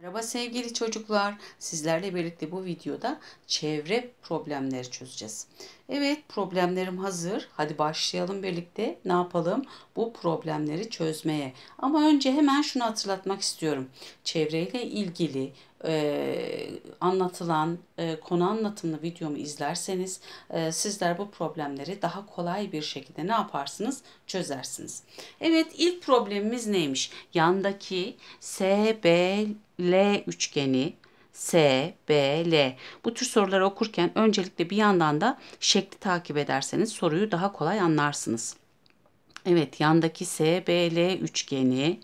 Merhaba sevgili çocuklar. Sizlerle birlikte bu videoda çevre problemleri çözeceğiz. Evet problemlerim hazır. Hadi başlayalım birlikte. Ne yapalım? Bu problemleri çözmeye. Ama önce hemen şunu hatırlatmak istiyorum. Çevreyle ilgili e, anlatılan e, konu anlatımlı videomu izlerseniz e, sizler bu problemleri daha kolay bir şekilde ne yaparsınız? Çözersiniz. Evet ilk problemimiz neymiş? Yandaki SBL üçgeni S, B, L. Bu tür soruları okurken öncelikle bir yandan da şekli takip ederseniz soruyu daha kolay anlarsınız. Evet yandaki S, B, L üçgeni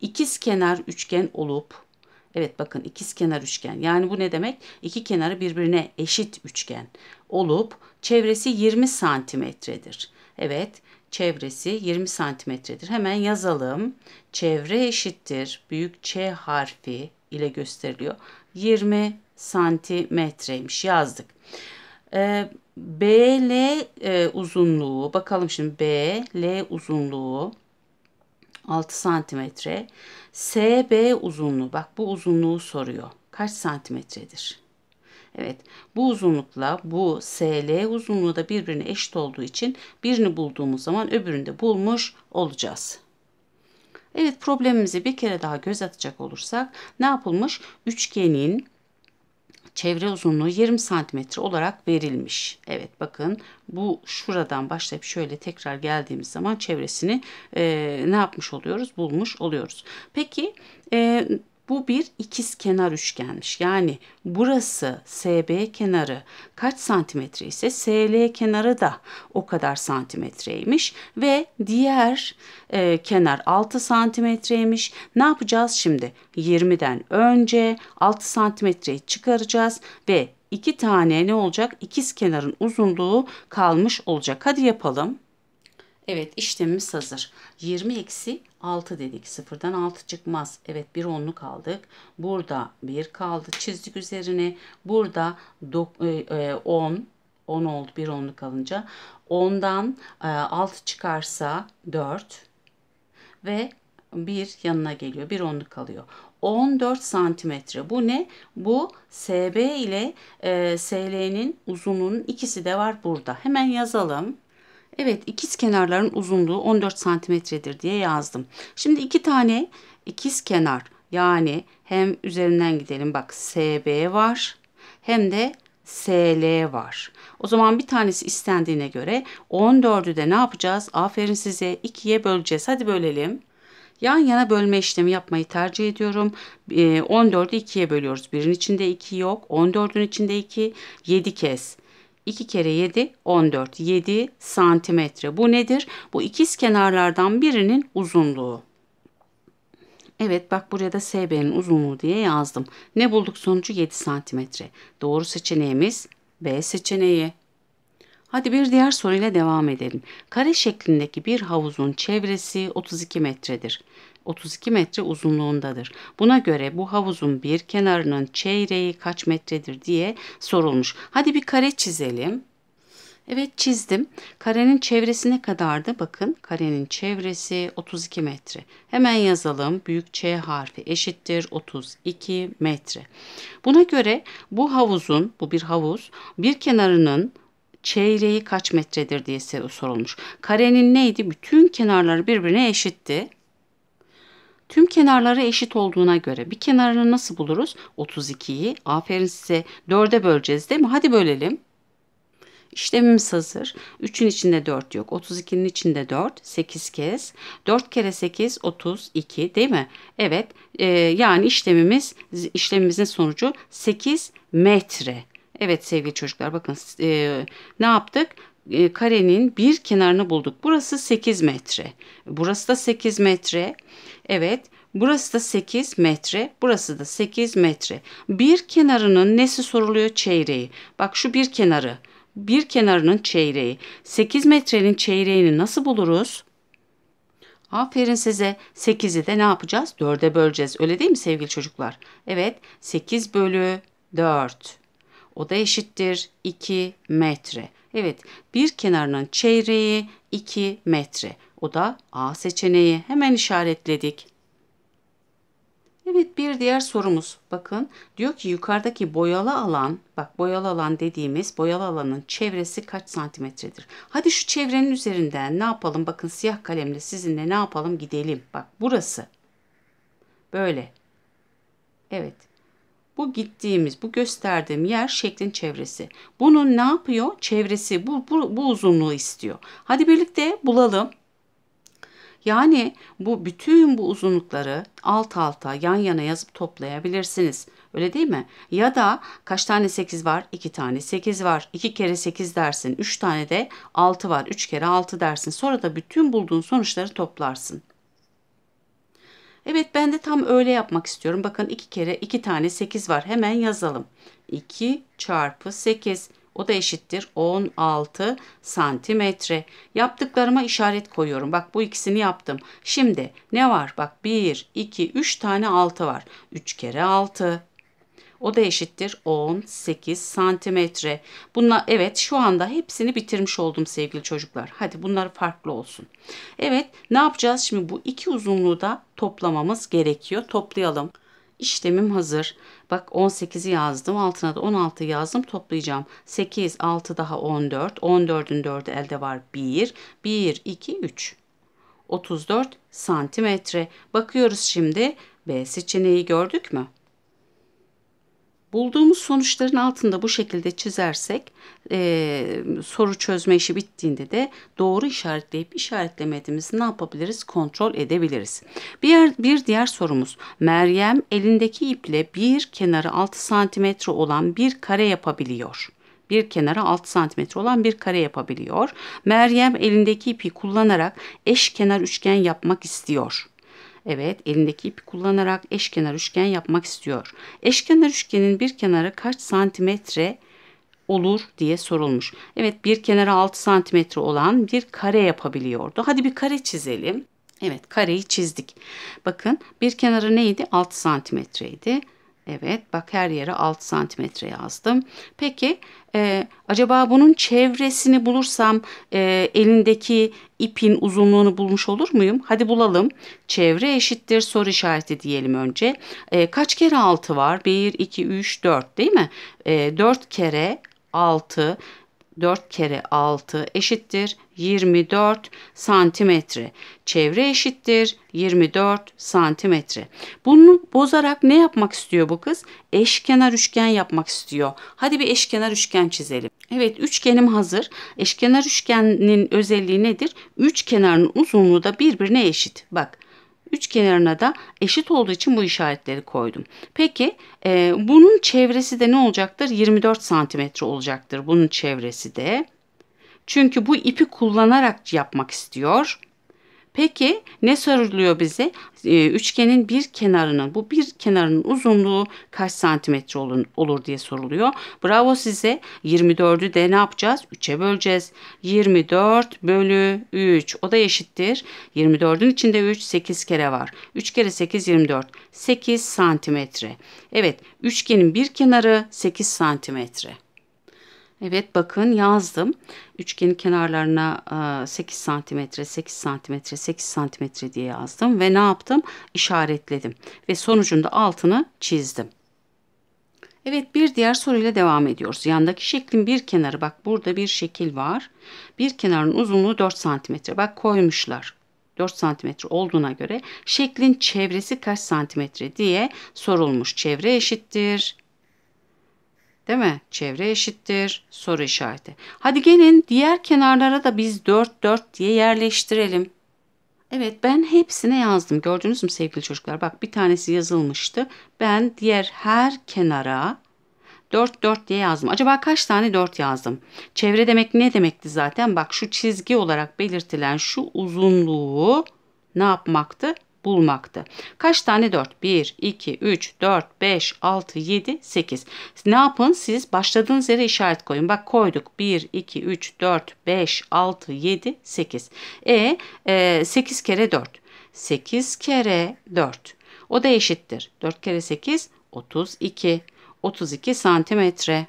ikiz kenar üçgen olup Evet bakın ikiz kenar üçgen. Yani bu ne demek? İki kenarı birbirine eşit üçgen olup çevresi 20 santimetredir. Evet çevresi 20 santimetredir. Hemen yazalım. Çevre eşittir. Büyük Ç harfi ile gösteriliyor. 20 santimetreymiş yazdık. Ee, BL e, uzunluğu bakalım şimdi BL uzunluğu 6 santimetre. SB uzunluğu bak bu uzunluğu soruyor. Kaç santimetredir? Evet bu uzunlukla bu SL uzunluğu da birbirine eşit olduğu için birini bulduğumuz zaman öbürünü de bulmuş olacağız. Evet problemimizi bir kere daha göz atacak olursak ne yapılmış? Üçgenin çevre uzunluğu 20 santimetre olarak verilmiş. Evet bakın bu şuradan başlayıp şöyle tekrar geldiğimiz zaman çevresini e, ne yapmış oluyoruz? Bulmuş oluyoruz. Peki e, bu bir ikiz kenar üçgenmiş. Yani burası SB kenarı kaç santimetre ise SL kenarı da o kadar santimetreymiş. Ve diğer e, kenar 6 santimetreymiş. Ne yapacağız şimdi? 20'den önce 6 santimetreyi çıkaracağız ve iki tane ne olacak? İkiz kenarın uzunluğu kalmış olacak. Hadi yapalım. Evet işlemimiz hazır. 20 eksi 6 dedik. Sıfırdan 6 çıkmaz. Evet bir onluk aldık. Burada 1 kaldı. Çizdik üzerine. Burada 10 10 e, oldu bir onluk alınca. 10'dan 6 e, çıkarsa 4 ve bir yanına geliyor. Bir onluk kalıyor. 14 santimetre. Bu ne? Bu SB ile e, SL'nin uzunluğunun ikisi de var burada. Hemen yazalım. Evet ikiz kenarların uzunluğu 14 santimetredir diye yazdım. Şimdi iki tane ikiz kenar yani hem üzerinden gidelim bak SB var hem de SL var. O zaman bir tanesi istendiğine göre 14'ü de ne yapacağız? Aferin size 2'ye böleceğiz. Hadi bölelim. Yan yana bölme işlemi yapmayı tercih ediyorum. 14'ü 2'ye bölüyoruz. Birin içinde 2 yok. 14'ün içinde 2. 7 kez. 2 kere 7 14. 7 santimetre. Bu nedir? Bu ikiz kenarlardan birinin uzunluğu. Evet bak buraya da SB'nin uzunluğu diye yazdım. Ne bulduk sonucu 7 santimetre. Doğru seçeneğimiz B seçeneği. Hadi bir diğer soruyla devam edelim. Kare şeklindeki bir havuzun çevresi 32 metredir. 32 metre uzunluğundadır. Buna göre bu havuzun bir kenarının çeyreği kaç metredir diye sorulmuş. Hadi bir kare çizelim. Evet çizdim. Karenin çevresi ne kadardı? Bakın karenin çevresi 32 metre. Hemen yazalım. Büyük Ç harfi eşittir 32 metre. Buna göre bu havuzun, bu bir havuz, bir kenarının çeyreği kaç metredir diye sorulmuş. Karenin neydi? Bütün kenarları birbirine eşitti. Tüm kenarları eşit olduğuna göre bir kenarını nasıl buluruz? 32'yi aferin size 4'e böleceğiz değil mi? Hadi bölelim. İşlemimiz hazır. 3'ün içinde 4 yok. 32'nin içinde 4. 8 kez. 4 kere 8 32 değil mi? Evet. E, yani işlemimiz işlemimizin sonucu 8 metre. Evet sevgili çocuklar bakın e, ne yaptık? E, karenin bir kenarını bulduk. Burası 8 metre. Burası da 8 metre. Evet. Burası da 8 metre. Burası da 8 metre. Bir kenarının nesi soruluyor? Çeyreği. Bak şu bir kenarı. Bir kenarının çeyreği. 8 metrenin çeyreğini nasıl buluruz? Aferin size. 8'i de ne yapacağız? 4'e böleceğiz. Öyle değil mi sevgili çocuklar? Evet. 8 bölü 4. O da eşittir 2 metre. Evet bir kenarının çeyreği 2 metre. O da A seçeneği. Hemen işaretledik. Evet bir diğer sorumuz bakın diyor ki yukarıdaki boyalı alan bak boyalı alan dediğimiz boyalı alanın çevresi kaç santimetredir? Hadi şu çevrenin üzerinden ne yapalım bakın siyah kalemle sizinle ne yapalım gidelim bak burası böyle evet bu gittiğimiz bu gösterdiğim yer şeklin çevresi bunun ne yapıyor çevresi bu, bu, bu uzunluğu istiyor hadi birlikte bulalım yani bu bütün bu uzunlukları alt alta yan yana yazıp toplayabilirsiniz. Öyle değil mi? Ya da kaç tane 8 var? 2 tane 8 var. 2 kere 8 dersin. 3 tane de 6 var. 3 kere 6 dersin. Sonra da bütün bulduğun sonuçları toplarsın. Evet ben de tam öyle yapmak istiyorum. Bakın 2 kere 2 tane 8 var. Hemen yazalım. 2 çarpı 8 o da eşittir 16 santimetre. Yaptıklarıma işaret koyuyorum. Bak bu ikisini yaptım. Şimdi ne var? Bak 1, 2, 3 tane 6 var. 3 kere 6. O da eşittir 18 santimetre. Bunlar evet şu anda hepsini bitirmiş oldum sevgili çocuklar. Hadi bunlar farklı olsun. Evet ne yapacağız? Şimdi bu iki uzunluğu da toplamamız gerekiyor. Toplayalım. İşlemim hazır. Bak 18'i yazdım. Altına da 16 yazdım. Toplayacağım. 8, 6 daha 14. 14'ün 4'ü elde var 1. 1, 2, 3. 34 santimetre. Bakıyoruz şimdi. B seçeneği gördük mü? Bulduğumuz sonuçların altında bu şekilde çizersek e, soru çözme işi bittiğinde de doğru işaretleyip işaretlemediğimizi ne yapabiliriz? Kontrol edebiliriz. Bir, bir diğer sorumuz. Meryem elindeki iple bir kenarı 6 santimetre olan bir kare yapabiliyor bir kenara 6 santimetre olan bir kare yapabiliyor. Meryem elindeki ipi kullanarak eşkenar üçgen yapmak istiyor. Evet, elindeki ipi kullanarak eşkenar üçgen yapmak istiyor. Eşkenar üçgenin bir kenarı kaç santimetre olur diye sorulmuş. Evet, bir kenarı 6 santimetre olan bir kare yapabiliyordu. Hadi bir kare çizelim. Evet, kareyi çizdik. Bakın, bir kenarı neydi? 6 santimetreydi. Evet bak her yere 6 santimetre yazdım. Peki e, acaba bunun çevresini bulursam e, elindeki ipin uzunluğunu bulmuş olur muyum? Hadi bulalım. Çevre eşittir soru işareti diyelim önce. E, kaç kere 6 var? 1, 2, 3, 4 değil mi? E, 4 kere 6 4 kere 6 eşittir 24 santimetre. Çevre eşittir 24 santimetre. Bunu bozarak ne yapmak istiyor bu kız? Eşkenar üçgen yapmak istiyor. Hadi bir eşkenar üçgen çizelim. Evet üçgenim hazır. Eşkenar üçgenin özelliği nedir? Üç kenarın uzunluğu da birbirine eşit. Bak Üç kenarına da eşit olduğu için bu işaretleri koydum. Peki e, bunun çevresi de ne olacaktır? 24 santimetre olacaktır bunun çevresi de. Çünkü bu ipi kullanarak yapmak istiyor. Peki ne soruluyor bize? Ee, üçgenin bir kenarının bu bir kenarının uzunluğu kaç santimetre olur, olur diye soruluyor. Bravo size. 24'ü de ne yapacağız? 3'e böleceğiz. 24 bölü 3 o da eşittir. 24'ün içinde 3 8 kere var. 3 kere 8 24. 8 santimetre. Evet üçgenin bir kenarı 8 santimetre. Evet bakın yazdım. Üçgenin kenarlarına 8 santimetre, 8 santimetre, 8 santimetre diye yazdım. Ve ne yaptım? İşaretledim. Ve sonucunda altını çizdim. Evet bir diğer soruyla devam ediyoruz. Yandaki şeklin bir kenarı bak burada bir şekil var. Bir kenarın uzunluğu 4 santimetre. Bak koymuşlar. 4 santimetre olduğuna göre şeklin çevresi kaç santimetre diye sorulmuş. Çevre eşittir Değil mi? Çevre eşittir soru işareti. Hadi gelin diğer kenarlara da biz 4 4 diye yerleştirelim. Evet ben hepsine yazdım. Gördünüz mü sevgili çocuklar? Bak bir tanesi yazılmıştı. Ben diğer her kenara 4 4 diye yazdım. Acaba kaç tane 4 yazdım? Çevre demek ne demekti zaten? Bak şu çizgi olarak belirtilen şu uzunluğu ne yapmaktı? Bulmaktı. Kaç tane 4? 1, 2, 3, 4, 5, 6, 7, 8. Ne yapın? Siz başladığınız yere işaret koyun. Bak koyduk. 1, 2, 3, 4, 5, 6, 7, 8. E, e 8 kere 4. 8 kere 4. O da eşittir. 4 kere 8, 32. 32 santimetre.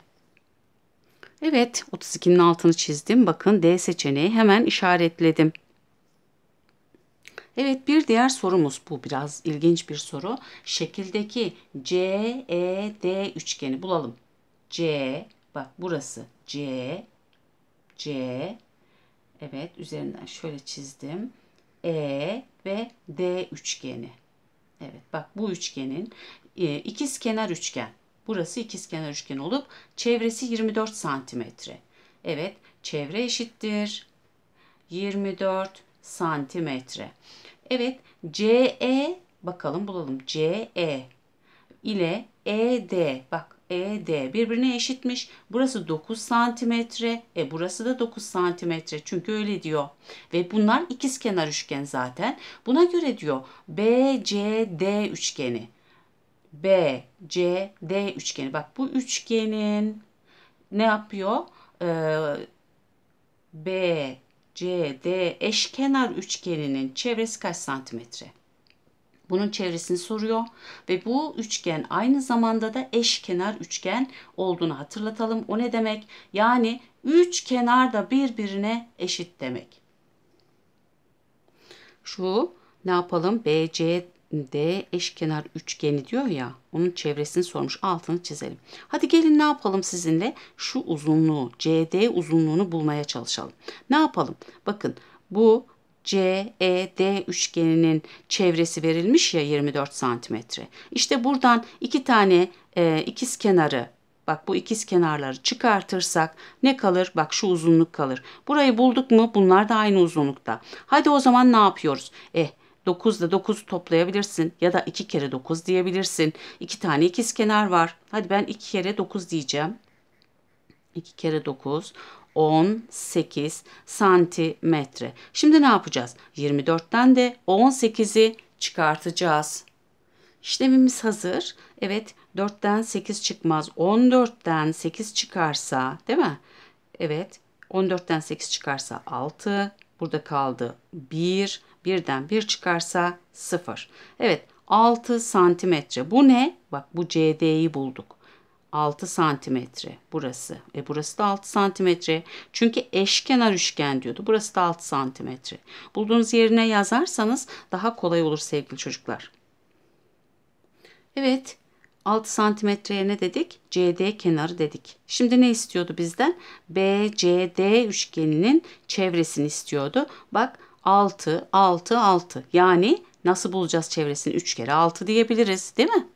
Evet 32'nin altını çizdim. Bakın D seçeneği hemen işaretledim. Evet bir diğer sorumuz bu biraz ilginç bir soru. Şekildeki CED üçgeni bulalım. C bak burası C C evet üzerinden şöyle çizdim. E ve D üçgeni. Evet bak bu üçgenin e, ikiz kenar üçgen. Burası ikiz kenar üçgen olup çevresi 24 santimetre. Evet çevre eşittir 24 santimetre. Evet CE bakalım bulalım. CE ile ED bak ED birbirine eşitmiş. Burası 9 santimetre. E burası da 9 santimetre. Çünkü öyle diyor. Ve bunlar ikiz kenar üçgen zaten. Buna göre diyor BCD üçgeni. BCD üçgeni. Bak bu üçgenin ne yapıyor? Ee, B CD eşkenar üçgeninin çevresi kaç santimetre? Bunun çevresini soruyor ve bu üçgen aynı zamanda da eşkenar üçgen olduğunu hatırlatalım. O ne demek? Yani üç kenar da birbirine eşit demek. Şu ne yapalım? BC D eşkenar üçgeni diyor ya onun çevresini sormuş altını çizelim. Hadi gelin ne yapalım sizinle şu uzunluğu CD uzunluğunu bulmaya çalışalım. Ne yapalım? Bakın bu CED üçgeninin çevresi verilmiş ya 24 santimetre. İşte buradan iki tane e, ikiz kenarı Bak bu ikiz kenarları çıkartırsak ne kalır? Bak şu uzunluk kalır. Burayı bulduk mu? Bunlar da aynı uzunlukta. Hadi o zaman ne yapıyoruz? Eh 9 ile 9 toplayabilirsin ya da 2 kere 9 diyebilirsin. 2 tane ikiz kenar var. Hadi ben 2 kere 9 diyeceğim. 2 kere 9 18 santimetre. Şimdi ne yapacağız? 24'ten de 18'i çıkartacağız. İşlemimiz hazır. Evet 4'ten 8 çıkmaz. 14'ten 8 çıkarsa değil mi? Evet 14'ten 8 çıkarsa 6. Burada kaldı 1. Birden 1 çıkarsa 0. Evet 6 santimetre. Bu ne? Bak bu CD'yi bulduk. 6 santimetre burası. E burası da 6 santimetre. Çünkü eşkenar üçgen diyordu. Burası da 6 santimetre. Bulduğunuz yerine yazarsanız daha kolay olur sevgili çocuklar. Evet 6 santimetreye ne dedik? CD kenarı dedik. Şimdi ne istiyordu bizden? BCD üçgeninin çevresini istiyordu. Bak 6, 6, 6. Yani nasıl bulacağız çevresini? 3 kere 6 diyebiliriz değil mi?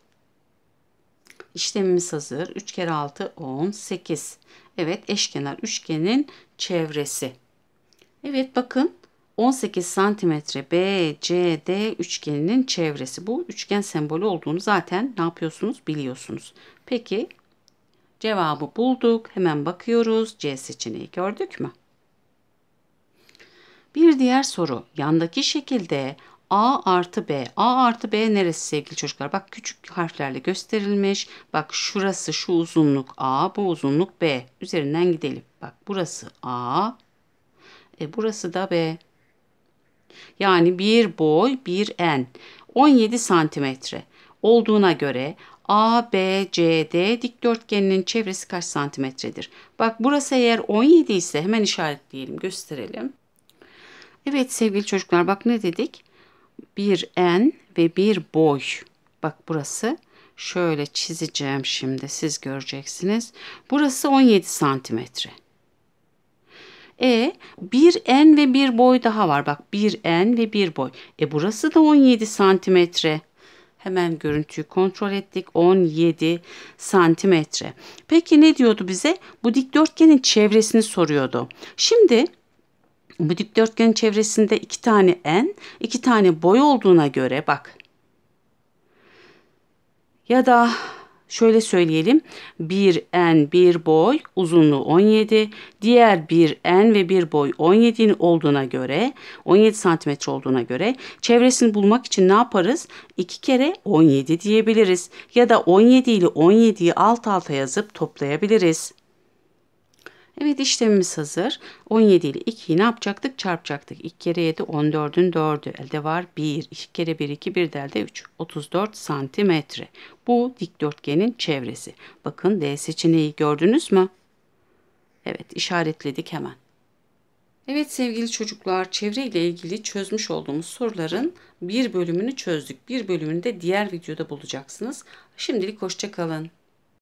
İşlemimiz hazır. 3 kere 6 18. Evet eşkenar üçgenin çevresi. Evet bakın 18 santimetre BCD üçgeninin çevresi. Bu üçgen sembolü olduğunu zaten ne yapıyorsunuz biliyorsunuz. Peki cevabı bulduk. Hemen bakıyoruz. C seçeneği gördük mü? Bir diğer soru. Yandaki şekilde A artı B. A artı B neresi sevgili çocuklar? Bak küçük harflerle gösterilmiş. Bak şurası şu uzunluk A, bu uzunluk B. Üzerinden gidelim. Bak burası A, e burası da B. Yani bir boy bir en. 17 santimetre olduğuna göre ABCD dikdörtgeninin çevresi kaç santimetredir? Bak burası eğer 17 ise hemen işaretleyelim, gösterelim. Evet sevgili çocuklar bak ne dedik? Bir en ve bir boy. Bak burası. Şöyle çizeceğim şimdi siz göreceksiniz. Burası 17 santimetre. E bir en ve bir boy daha var. Bak bir en ve bir boy. E burası da 17 santimetre. Hemen görüntüyü kontrol ettik. 17 santimetre. Peki ne diyordu bize? Bu dikdörtgenin çevresini soruyordu. Şimdi bu dikdörtgenin çevresinde iki tane en, iki tane boy olduğuna göre bak. Ya da şöyle söyleyelim. Bir en bir boy uzunluğu 17. Diğer bir en ve bir boy 17'nin olduğuna göre 17 santimetre olduğuna göre çevresini bulmak için ne yaparız? 2 kere 17 diyebiliriz. Ya da 17 ile 17'yi alt alta yazıp toplayabiliriz. Evet işlemimiz hazır. 17 ile 2'yi ne yapacaktık? Çarpacaktık. 2 kere 7 14'ün 4'ü. Elde var 1. 2 kere 1 2 bir de elde 3. 34 santimetre. Bu dikdörtgenin çevresi. Bakın D seçeneği gördünüz mü? Evet işaretledik hemen. Evet sevgili çocuklar, çevre ile ilgili çözmüş olduğumuz soruların bir bölümünü çözdük. Bir bölümünü de diğer videoda bulacaksınız. Şimdilik hoşça kalın.